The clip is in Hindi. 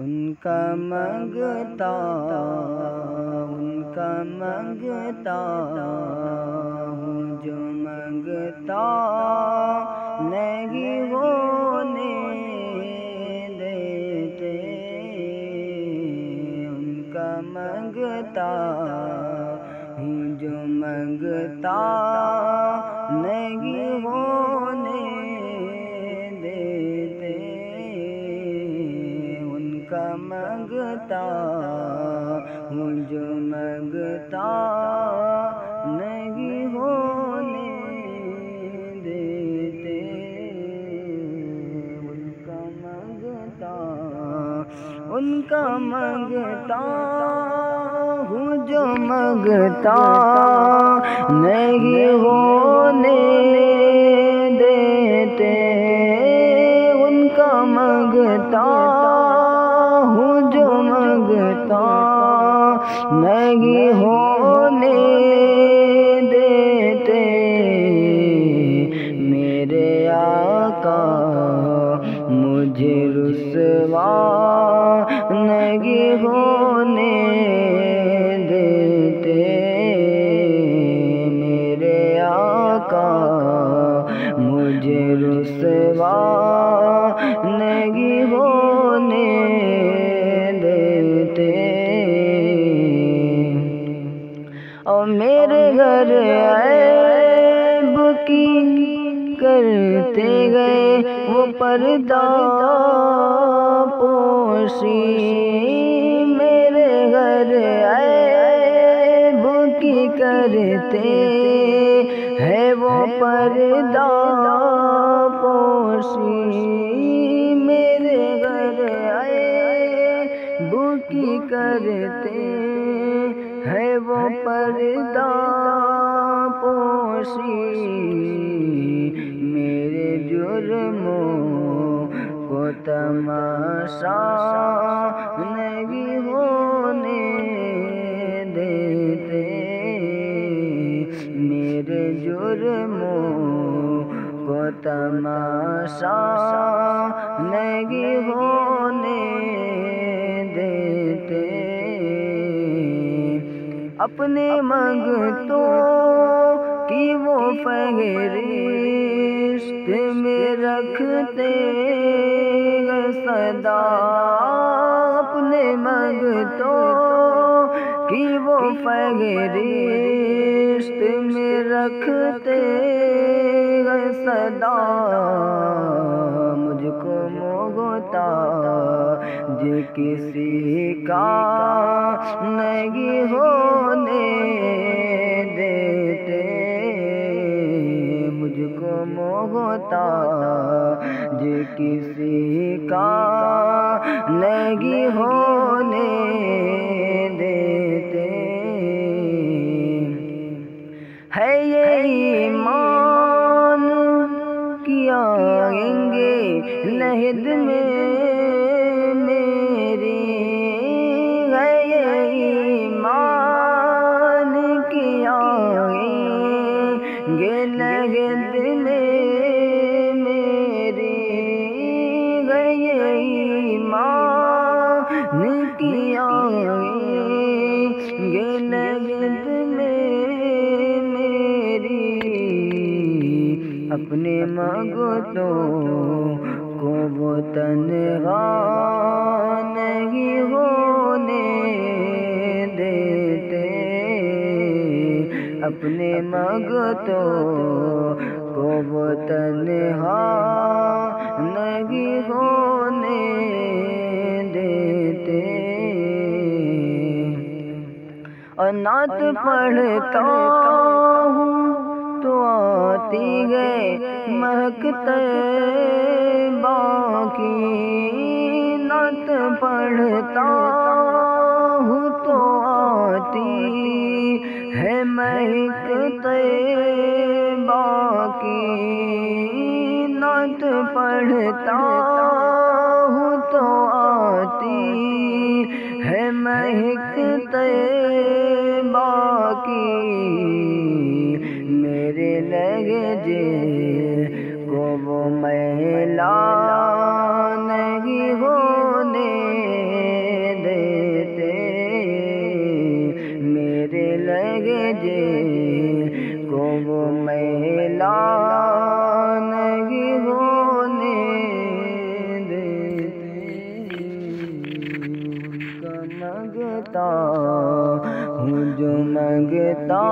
उनका मंगता उनका मंगता हूँ जो मंगता नहीं होने देते, उनका मंगता हूँ जो मंगता मंगता हूँ जो मंगता, नहीं होने देते। उनका मंगता उनका मंगता हूँ जो मंगता, नहीं होने नहीं होने घर आए की करते गए, वो पर्दा पोशी मेरे घर आए की करते है, वो पर्दा पोशी मेरे घर ऐब की करते है वो पर्दा पोशी मेरे जुर्मों को तमाशा नहीं होने देते मेरे जुर्मों को तमाशा नहीं होने अपने मंगतों की वो फहरिस्त में रखते हैं सदा। अपने मंगतों की वो फहरिस्त में रखते सदा। मुझको मोहता जो किसी का नहीं होने किसी का नहीं होने देते। है ये ईमान किया आएँगे लहद में मेरी। है ये ईमान किया आएँगे मगतों को वो तनहा नहीं होने देते। अपने मगतों को वो तनहा नहीं होने देते। नात पढ़ता हूँ तो आती गए महकते बाकी नत पढ़ता हूँ तो आती है महकते बाकी नत पढ़ता हूँ तो आती है महकते बाकी मेरे लगे को वो महिला नहीं होने देते। मेरे लगे जे को वो महिला नहीं होने देते। मगता हूँ जो मंगता